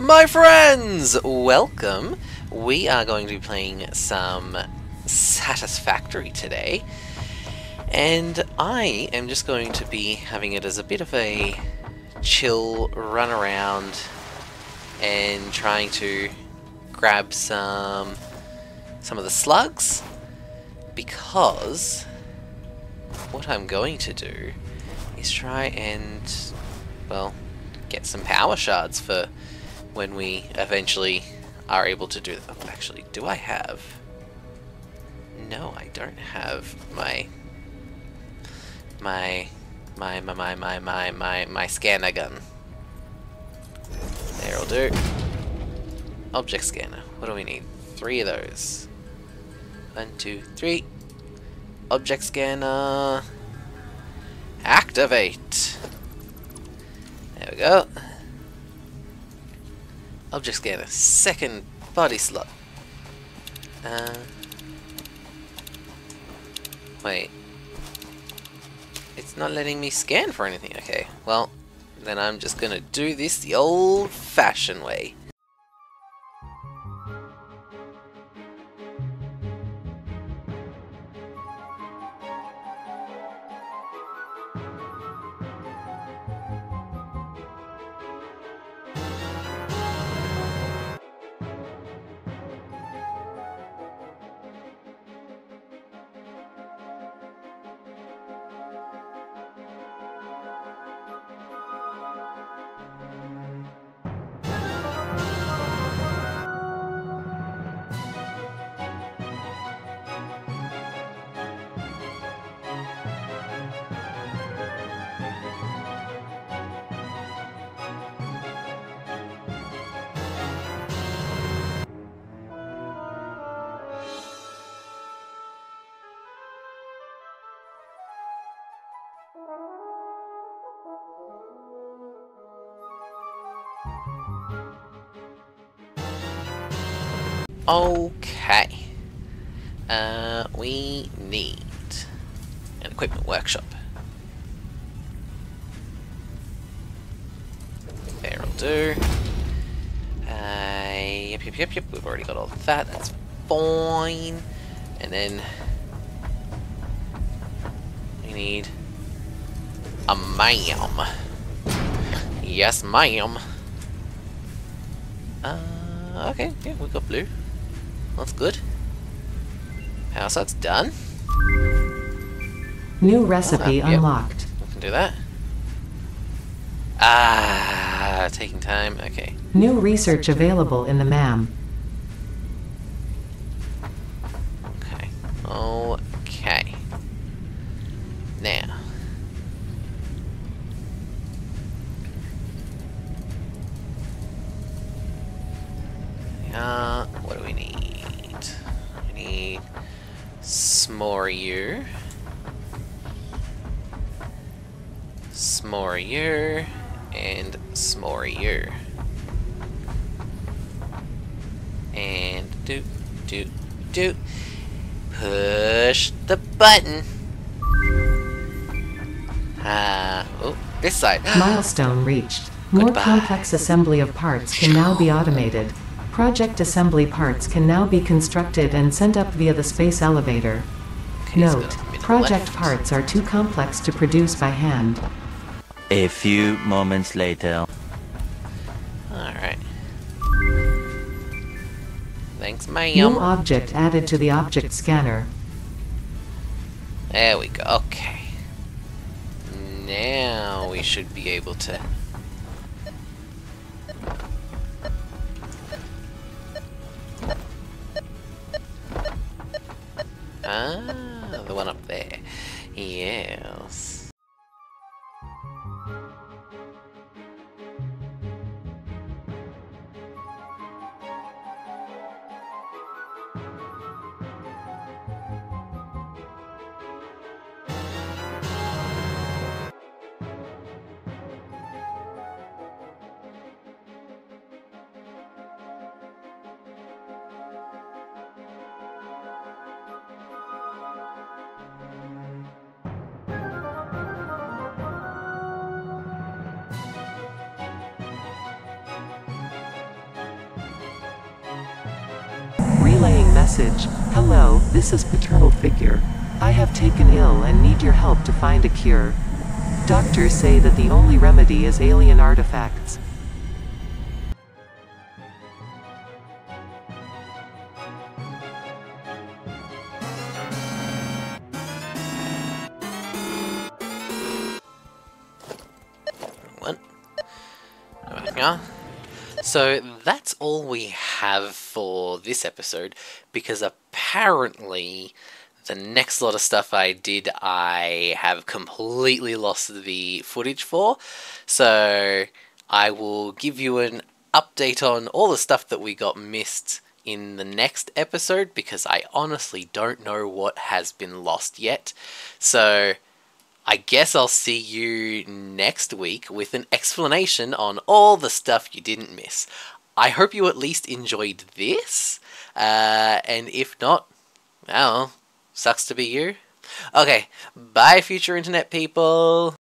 My friends, welcome. We are going to be playing some Satisfactory today. And I am just going to be having it as a bit of a chill run around and trying to grab some some of the slugs because what I'm going to do is try and well get some power shards for when we eventually are able to do that. Oh, actually, do I have... No, I don't have my... My... My, my, my, my, my, my, my scanner gun. There'll do. Object scanner. What do we need? Three of those. One, two, three. Object scanner. Activate. There we go. Object a Second body slot. Uh, wait. It's not letting me scan for anything. Okay, well, then I'm just gonna do this the old-fashioned way. Okay. Uh, we need an equipment workshop. There'll do. Uh, yep, yep, yep, yep. We've already got all that. That's fine. And then we need a MAM. Yes, ma'am. Uh, okay, yeah, we got blue. That's good. House that's done. New recipe yep. unlocked. We can do that. Ah, taking time. Okay. New research available in the MAM. Uh, what do we need? We need Smorier. Smorier and Smorier. And do do do push the button. Ah, oh, this side. Milestone reached. More Goodbye. complex assembly of parts can now be automated. Project assembly parts can now be constructed and sent up via the space elevator. Okay, Note, project parts are too complex to produce by hand. A few moments later. Alright. Thanks, New object added to the object scanner. There we go. Okay. Now we should be able to. Ah, the one up there. Yes. Message Hello, this is Paternal Figure. I have taken ill and need your help to find a cure. Doctors say that the only remedy is alien artifacts. What? Yeah. So that's all we have for this episode because apparently the next lot of stuff I did I have completely lost the footage for. So I will give you an update on all the stuff that we got missed in the next episode because I honestly don't know what has been lost yet. So I guess I'll see you next week with an explanation on all the stuff you didn't miss. I hope you at least enjoyed this, uh, and if not, well, sucks to be you. Okay, bye, future internet people.